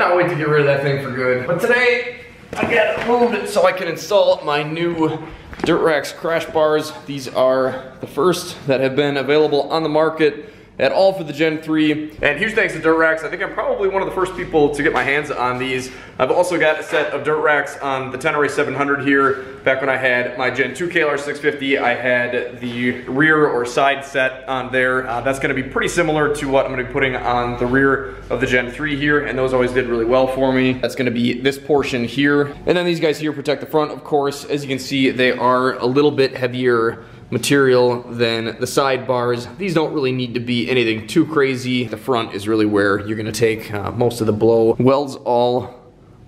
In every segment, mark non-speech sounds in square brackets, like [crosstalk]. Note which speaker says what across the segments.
Speaker 1: Cannot wait to get rid of that thing for good. But today, I got it moved so I can install my new DirtRacks crash bars. These are the first that have been available on the market at all for the Gen 3. And huge thanks to DirtRacks. I think I'm probably one of the first people to get my hands on these. I've also got a set of DirtRacks on the Tenere 700 here. Back when I had my Gen 2 KLR 650, I had the rear or side set on there. Uh, that's gonna be pretty similar to what I'm gonna be putting on the rear of the Gen 3 here, and those always did really well for me. That's gonna be this portion here. And then these guys here protect the front, of course. As you can see, they are a little bit heavier material than the sidebars. These don't really need to be anything too crazy. The front is really where you're gonna take uh, most of the blow. Welds all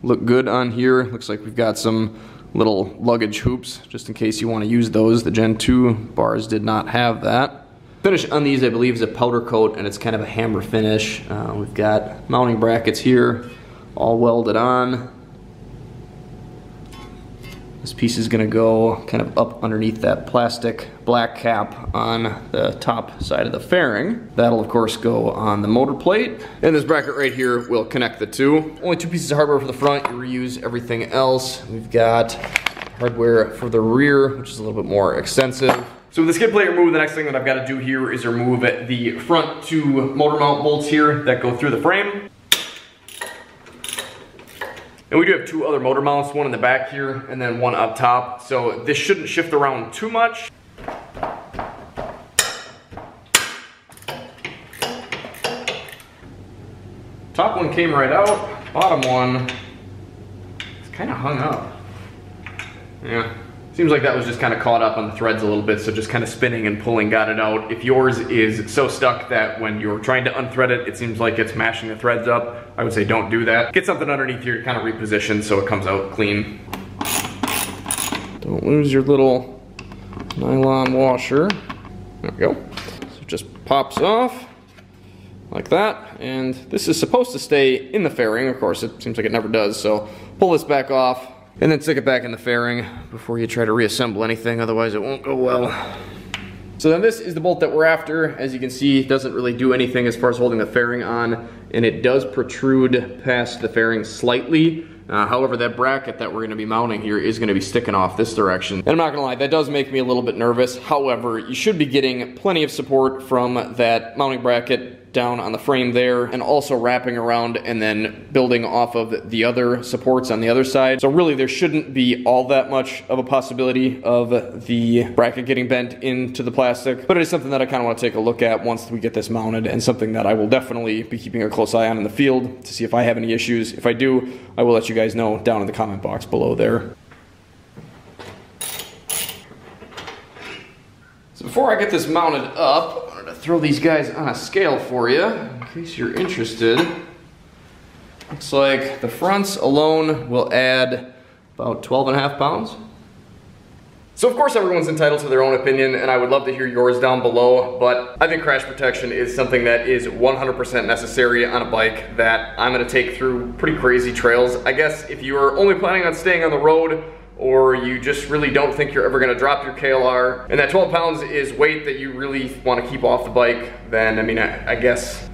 Speaker 1: look good on here. Looks like we've got some little luggage hoops just in case you wanna use those. The Gen 2 bars did not have that. Finish on these I believe is a powder coat and it's kind of a hammer finish. Uh, we've got mounting brackets here all welded on. This piece is gonna go kind of up underneath that plastic black cap on the top side of the fairing. That'll of course go on the motor plate. And this bracket right here will connect the two. Only two pieces of hardware for the front, you reuse everything else. We've got hardware for the rear, which is a little bit more extensive. So with the skid plate removed, the next thing that I've got to do here is remove the front two motor mount bolts here that go through the frame. And we do have two other motor mounts, one in the back here and then one up top. So this shouldn't shift around too much. Top one came right out, bottom one, it's kind of hung up. Yeah. Seems like that was just kind of caught up on the threads a little bit, so just kind of spinning and pulling got it out. If yours is so stuck that when you're trying to unthread it, it seems like it's mashing the threads up, I would say don't do that. Get something underneath here to kind of reposition so it comes out clean. Don't lose your little nylon washer. There we go. So it just pops off like that. And this is supposed to stay in the fairing. Of course, it seems like it never does. So pull this back off, and then stick it back in the fairing before you try to reassemble anything, otherwise it won't go well. So then this is the bolt that we're after. As you can see, it doesn't really do anything as far as holding the fairing on, and it does protrude past the fairing slightly. Uh, however, that bracket that we're gonna be mounting here is gonna be sticking off this direction. And I'm not gonna lie, that does make me a little bit nervous. However, you should be getting plenty of support from that mounting bracket down on the frame there and also wrapping around and then building off of the other supports on the other side. So really there shouldn't be all that much of a possibility of the bracket getting bent into the plastic, but it is something that I kind of want to take a look at once we get this mounted and something that I will definitely be keeping a close eye on in the field to see if I have any issues. If I do, I will let you guys know down in the comment box below there. So before I get this mounted up, throw these guys on a scale for you, in case you're interested. Looks like the fronts alone will add about 12 and a half pounds. So of course everyone's entitled to their own opinion and I would love to hear yours down below, but I think crash protection is something that is 100% necessary on a bike that I'm gonna take through pretty crazy trails. I guess if you are only planning on staying on the road, or you just really don't think you're ever gonna drop your KLR, and that 12 pounds is weight that you really wanna keep off the bike, then I mean, I, I guess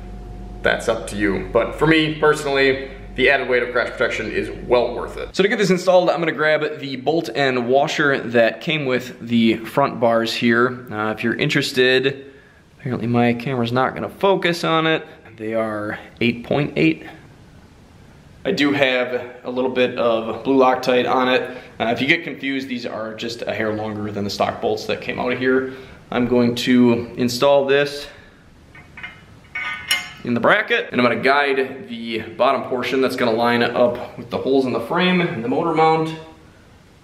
Speaker 1: that's up to you. But for me, personally, the added weight of crash protection is well worth it. So to get this installed, I'm gonna grab the bolt and washer that came with the front bars here. Uh, if you're interested, apparently my camera's not gonna focus on it. They are 8.8 I do have a little bit of blue Loctite on it. Uh, if you get confused, these are just a hair longer than the stock bolts that came out of here. I'm going to install this in the bracket and I'm gonna guide the bottom portion that's gonna line up with the holes in the frame and the motor mount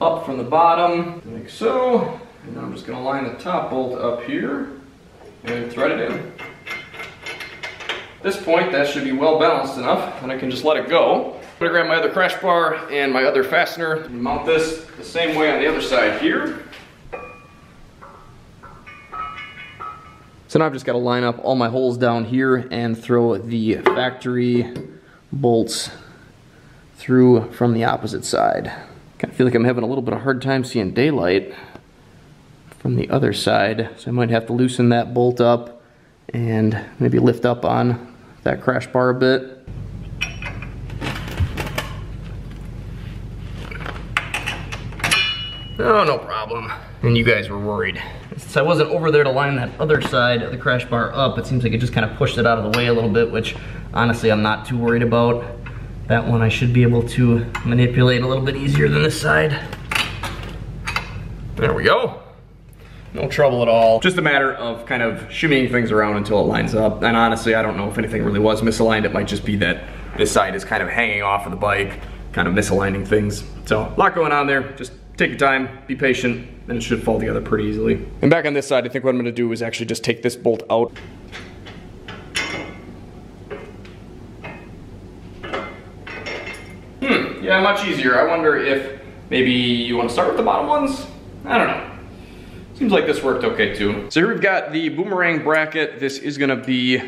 Speaker 1: up from the bottom like so. And I'm just gonna line the top bolt up here and thread it in At this point, that should be well balanced enough, and I can just let it go. Grab my other crash bar and my other fastener mount this the same way on the other side here. So now I've just got to line up all my holes down here and throw the factory bolts through from the opposite side. Kind of feel like I'm having a little bit of hard time seeing daylight from the other side, so I might have to loosen that bolt up and maybe lift up on that crash bar a bit. Oh, no problem. And you guys were worried. Since I wasn't over there to line that other side of the crash bar up, it seems like it just kind of pushed it out of the way a little bit, which honestly I'm not too worried about. That one I should be able to manipulate a little bit easier than this side. There we go. No trouble at all. Just a matter of kind of shimmying things around until it lines up. And honestly, I don't know if anything really was misaligned. It might just be that this side is kind of hanging off of the bike, kind of misaligning things. So a lot going on there. Just take your time, be patient, and it should fall together pretty easily. And back on this side, I think what I'm gonna do is actually just take this bolt out. Hmm, yeah, much easier. I wonder if maybe you wanna start with the bottom ones? I don't know. Seems like this worked okay too. So here we've got the boomerang bracket. This is gonna be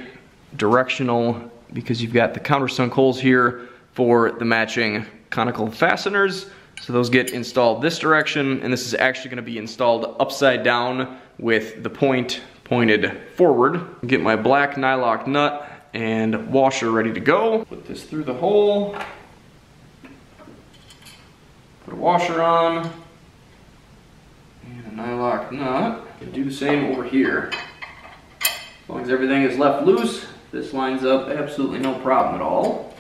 Speaker 1: directional because you've got the countersunk holes here for the matching conical fasteners. So those get installed this direction, and this is actually gonna be installed upside down with the point pointed forward. Get my black nylock nut and washer ready to go. Put this through the hole. Put a washer on. And a nylock nut. Do the same over here. As long as everything is left loose, this lines up absolutely no problem at all.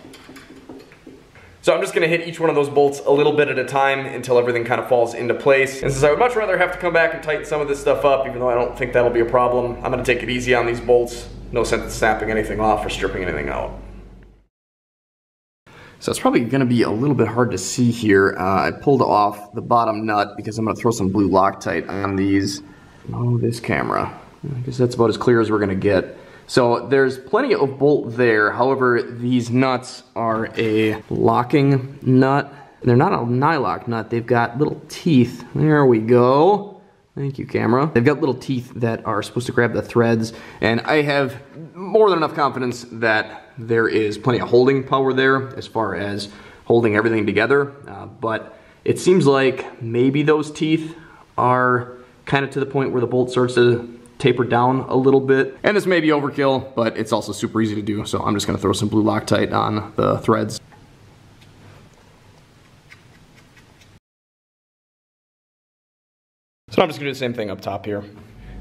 Speaker 1: So I'm just gonna hit each one of those bolts a little bit at a time until everything kind of falls into place. And since I would much rather have to come back and tighten some of this stuff up, even though I don't think that'll be a problem, I'm gonna take it easy on these bolts. No sense in snapping anything off or stripping anything out. So it's probably gonna be a little bit hard to see here. Uh, I pulled off the bottom nut because I'm gonna throw some blue Loctite on these. Oh, this camera. I guess that's about as clear as we're gonna get. So there's plenty of bolt there. However, these nuts are a locking nut. They're not a nylock nut. They've got little teeth. There we go. Thank you, camera. They've got little teeth that are supposed to grab the threads. And I have more than enough confidence that there is plenty of holding power there as far as holding everything together. Uh, but it seems like maybe those teeth are kind of to the point where the bolt starts to taper down a little bit. And this may be overkill, but it's also super easy to do. So I'm just gonna throw some blue Loctite on the threads. So I'm just gonna do the same thing up top here.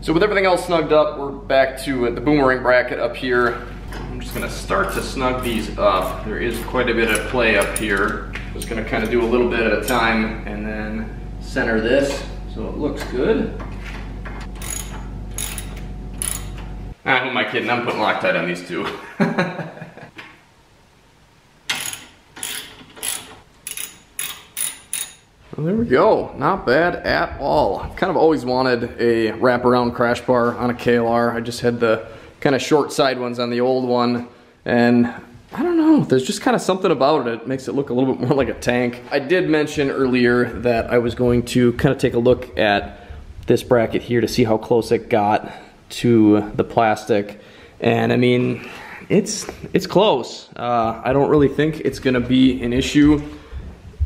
Speaker 1: So with everything else snugged up, we're back to the boomerang bracket up here. I'm just gonna start to snug these up. There is quite a bit of play up here. Just gonna kind of do a little bit at a time and then center this so it looks good. Ah, who am I kidding? I'm putting Loctite on these two. well, [laughs] there we go. Not bad at all. I've kind of always wanted a wraparound crash bar on a KLR. I just had the kind of short side ones on the old one. And I don't know, there's just kind of something about it. It makes it look a little bit [laughs] more like a tank. I did mention earlier that I was going to kind of take a look at this bracket here to see how close it got to the plastic. And I mean, it's it's close. Uh, I don't really think it's gonna be an issue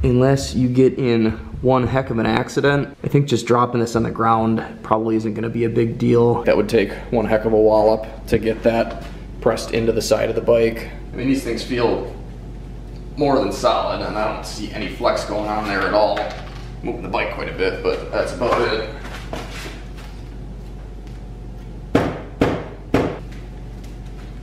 Speaker 1: unless you get in one heck of an accident. I think just dropping this on the ground probably isn't gonna be a big deal. That would take one heck of a wallop to get that pressed into the side of the bike. I mean, these things feel more than solid and I don't see any flex going on there at all. Moving the bike quite a bit, but that's about it.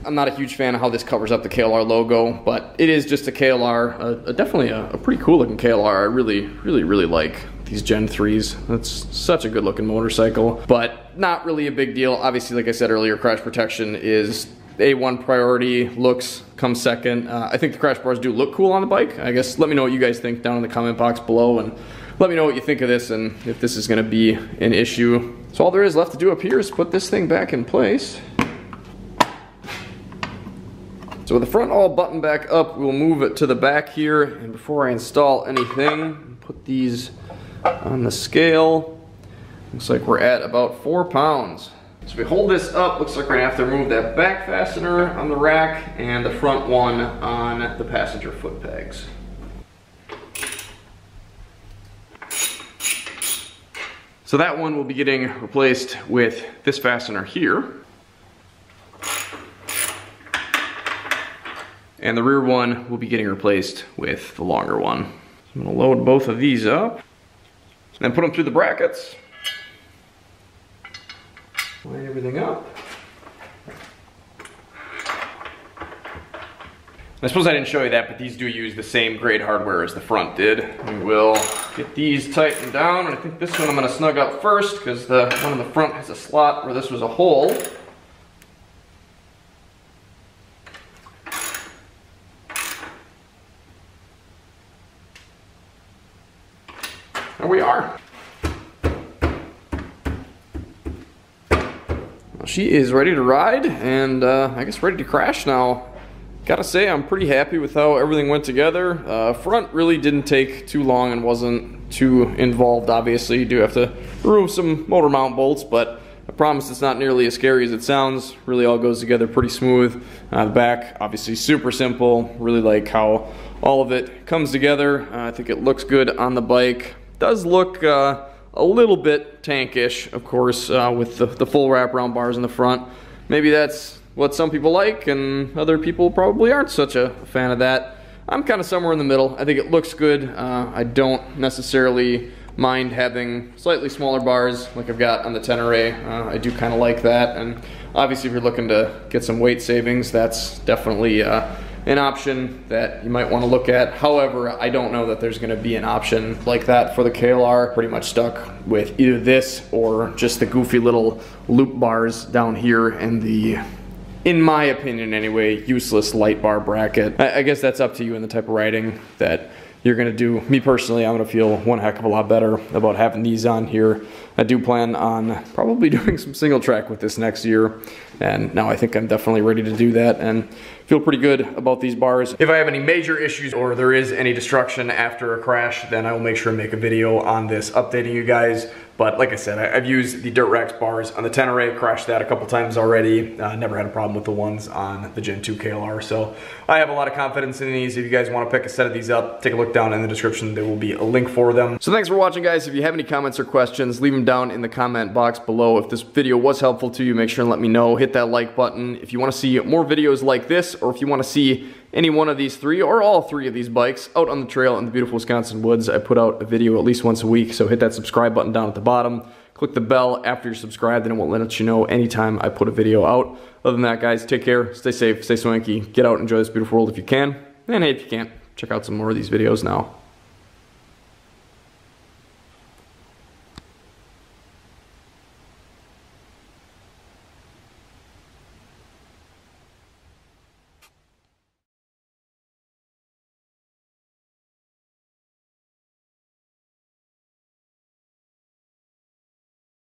Speaker 1: I'm not a huge fan of how this covers up the KLR logo, but it is just a KLR, definitely a, a, pretty cool looking KLR. I really, really, really like these Gen 3s. That's such a good looking motorcycle, but not really a big deal. Obviously, like I said earlier, crash protection is A1 priority, looks come second. Uh, I think the crash bars do look cool on the bike. I guess let me know what you guys think down in the comment box below and let me know what you think of this and if this is gonna be an issue. So all there is left to do up here is put this thing back in place. So with the front all buttoned back up, we'll move it to the back here. And before I install anything, put these on the scale. Looks like we're at about four pounds. So we hold this up, looks like we're gonna have to remove that back fastener on the rack and the front one on the passenger foot pegs. So that one will be getting replaced with this fastener here. And the rear one will be getting replaced with the longer one. I'm gonna load both of these up. then put them through the brackets. Line everything up. I suppose I didn't show you that, but these do use the same grade hardware as the front did. We will get these tightened down, and I think this one I'm gonna snug up first, because the one in the front has a slot where this was a hole. There we are. Well, she is ready to ride, and uh, I guess ready to crash now. Gotta say, I'm pretty happy with how everything went together. Uh, front really didn't take too long and wasn't too involved, obviously. You do have to remove some motor mount bolts, but I promise it's not nearly as scary as it sounds. Really all goes together pretty smooth. Uh, the back, obviously super simple. Really like how all of it comes together. Uh, I think it looks good on the bike. Does look uh, a little bit tankish, of course, uh, with the, the full wraparound bars in the front. Maybe that's what some people like, and other people probably aren't such a fan of that. I'm kind of somewhere in the middle. I think it looks good. Uh, I don't necessarily mind having slightly smaller bars like I've got on the Tenere. Uh, I do kind of like that, and obviously if you're looking to get some weight savings, that's definitely uh, an option that you might want to look at. However, I don't know that there's going to be an option like that for the KLR. Pretty much stuck with either this or just the goofy little loop bars down here and the in my opinion anyway, useless light bar bracket. I, I guess that's up to you and the type of riding that you're gonna do. Me personally, I'm gonna feel one heck of a lot better about having these on here. I do plan on probably [laughs] doing some single track with this next year. And now I think I'm definitely ready to do that and feel pretty good about these bars. If I have any major issues or there is any destruction after a crash, then I will make sure to make a video on this updating you guys. But like I said, I, have used the Dirt bars on the Tenere, crashed that a couple times already. Uh, never had a problem with the ones on the Gen 2 KLR. So I have a lot of confidence in these. If you guys want to pick a set of these up, take a look down in the description. There will be a link for them. So thanks for watching, guys. If you have any comments or questions, leave them down in the comment box below. If this video was helpful to you, make sure and let me know. Hit that like button. If you want to see more videos like this, or if you want to see any one of these three or all three of these bikes out on the trail in the beautiful Wisconsin woods. I put out a video at least once a week, so hit that subscribe button down at the bottom. Click the bell after you're subscribed, and it will let you know anytime I put a video out. Other than that, guys, take care, stay safe, stay swanky, get out, enjoy this beautiful world if you can. And hey, if you can't, check out some more of these videos now.